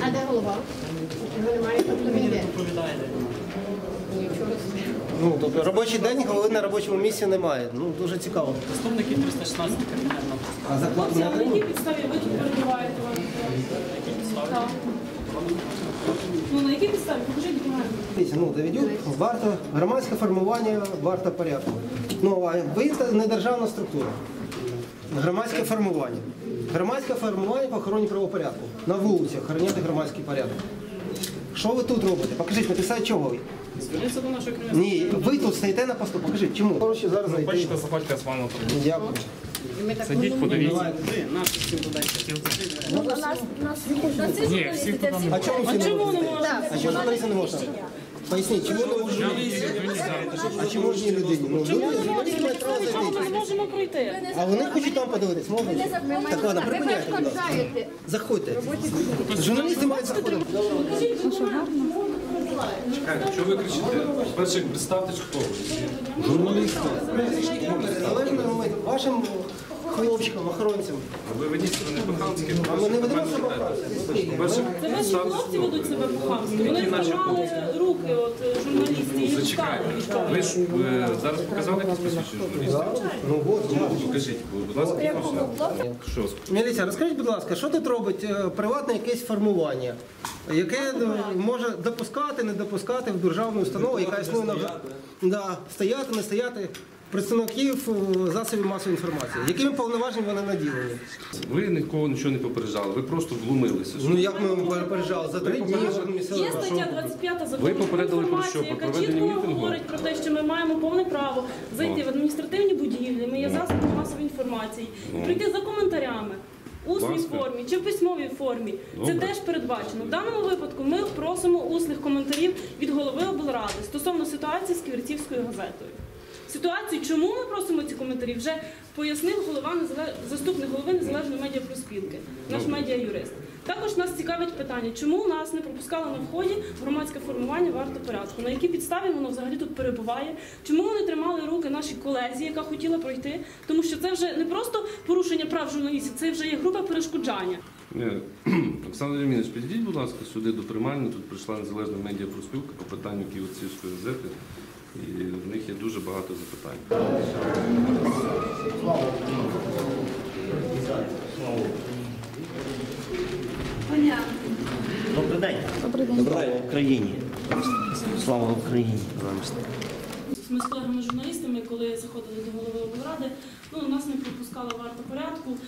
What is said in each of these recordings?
А де голова? Його немає, тобто він йде. Нічого собі. Ну, тобто робочий день, голови на робочому місці немає. Ну, дуже цікаво. Заступники 316 кримінального. А зарплату не На якій підставі ви тут перебуваєте? Так. Ну на якій підставі? Покажіть документи. Дивіться, ну, доведуть варто, громадське формування, варто порядку. Ну, а ви та не державна структура. Громадське формування. Громадське формування по охороні правопорядку. На вулиці охороняти громадський порядок. Що ви тут робите? Покажіть, написати чого ви? Зверніться до нашої. Ні, ви тут стоїте на посту, покажіть, чому? Прошу зараз знайти. Бачите, заходьте з вами. Дякую. Сидіть, подивіться. Ви, нас хто там А чому всі не Чому можна? не можна? А чому журналісти не можна? Поясніть, чому не можна? А чому можна людині? Ну, люди, журналісти мають право ми зайти. можемо пройти? А вони хочуть там подивитись, можна? Так, ладно, припиняйте, будь ласка. Заходьте. Журналісти мають заходити. Документи. Що ви кричите? Перше, представте, хто ви. Залежно ми вашим хлопчикам, охоронцям. Ви ведіть себе не по-хамськи. А ми не ведемо себе. Перше, Це ваші хлопці ведуть себе по-хамськи. Вони Які руки от е, журналістів і Зачекайте. Ви ж е, зараз показали якісь посвідчення журналістів? Ну от, я. Покажіть, будь ласка, що? Міліція, розкажіть, будь ласка, що тут робить е, приватне якесь формування, яке е, може допускати, не допускати в державну установу, яка існує на да, стояти, не стояти представників е, засобів масової інформації. Якими повноваженнями вони наділені? Ви нікого нічого не попереджали, ви просто вломилися. Ну як ми перепереджали за три дні Є стаття 25 закону Ви попередили про інформації, що? Про яка чітко мітингу? говорить про те, що ми маємо повне право зайти О. в адміністративні будівлі, ми є О. засобами масової інформації, і прийти за коментарями. Усній формі чи в письмовій формі це теж передбачено. В даному випадку ми просимо усних коментарів від голови облради стосовно ситуації з Ківерцівською газетою. Ситуацію, чому ми просимо ці коментарі, вже пояснив голова заступник голови незалежної медіапроспілки, наш медіа-юрист. Також нас цікавить питання, чому у нас не пропускали на вході громадське формування варто порядку, на якій підставі воно взагалі тут перебуває, чому вони тримали руки нашій колезі, яка хотіла пройти, тому що це вже не просто порушення прав журналістів, це вже є грубе перешкоджання. Ні. Оксана Леонідович, підійдіть, будь ласка, сюди до приймальні. Тут прийшла незалежна медіапроспілка по питанню Київцівської газети. І в них є дуже багато запитань. Добрий день. Добрий день. Слава Україні. Слава Україні. Ми з колегами журналістами, коли заходили до голови облради, ну нас не пропускала варта порядку.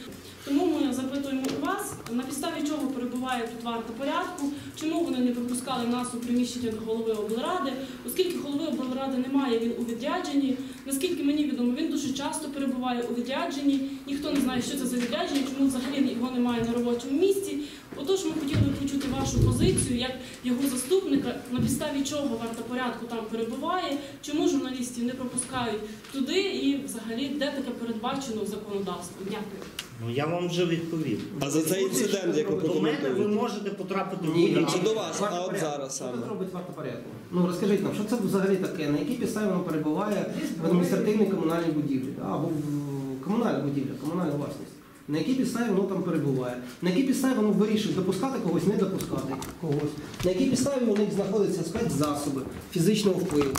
Тому ми запитуємо у вас, на підставі чого перебуває тут варта порядку, чому вони не пропускали нас у приміщення до голови облради, оскільки голови облради немає, він у відрядженні. Наскільки мені відомо, він дуже часто перебуває у відрядженні. Ніхто не знає, що це за відрядження, чому взагалі його немає на робочому місці. Отож, ми хотіли почути вашу позицію як його заступника, на підставі чого варта порядку там перебуває, чому журналістів не пропускають туди і взагалі де таке передбачено законодавством. Дякую. Ну я вам вже відповів. А за цей інцидент, як ви До мене ви можете потрапити в Ні, Чи до вас, а от зараз саме? тут робить варто порядку? Ну розкажіть нам, що це взагалі таке? На якій підставі воно перебуває в адміністративній комунальній будівлі? Або в комунальній будівлі, комунальна власність? На якій підставі воно там перебуває? На якій підставі воно вирішує допускати когось, не допускати когось? На якій підставі у них знаходяться спецзасоби фізичного впливу?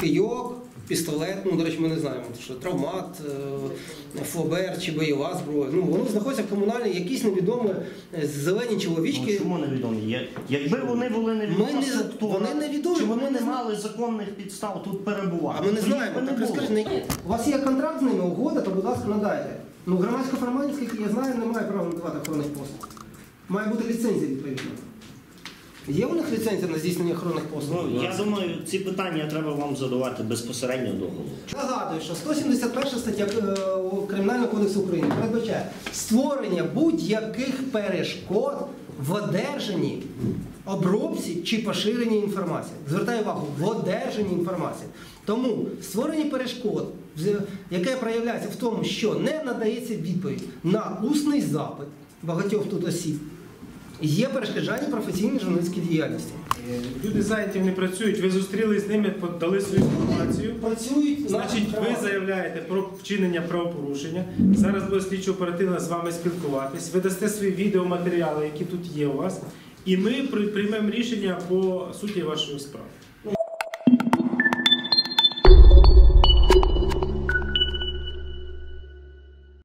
Кийок, пістолет, ну, до речі, ми не знаємо, що травмат, е, ФОБР чи бойова зброя. Ну, вони знаходяться в комунальній, якісь невідомі е, зелені Ну, чоловічки. чому невідомі? Я- Якби вони були невідома Ми не- структура, вони невідомі, чи ми вони не не зна- мали законних підстав тут перебувати? А ми не то їх знаємо. би не Так було. розкажіть, на які- у вас є контракт з ними, угода, то будь ласка, надайте. Ну, громадське формування, скільки я знаю, не має права надавати охоронних послуг. Має бути ліцензія відповідна. Є у них ліцензія на здійснення охоронних послуг? Ну, я думаю, ці питання треба вам задавати безпосередньо до голови. Нагадую, що 171 стаття е, Кримінального кодексу України передбачає створення будь-яких перешкод в одержанні, обробці чи поширенні інформації. Звертаю увагу, в одержанні інформації. Тому створення перешкод, яке проявляється в тому, що не надається відповідь на усний запит багатьох тут осіб, Є перешкоджання професійній журналістській діяльності. Люди зайняті, вони працюють, ви зустрілися з ними, дали свою інформацію. Працюють Значить, ви заявляєте про вчинення правопорушення. Зараз буде слідчо оперативно з вами спілкуватись. Ви дасте свої відеоматеріали, які тут є у вас, і ми приймемо рішення по суті вашої справи.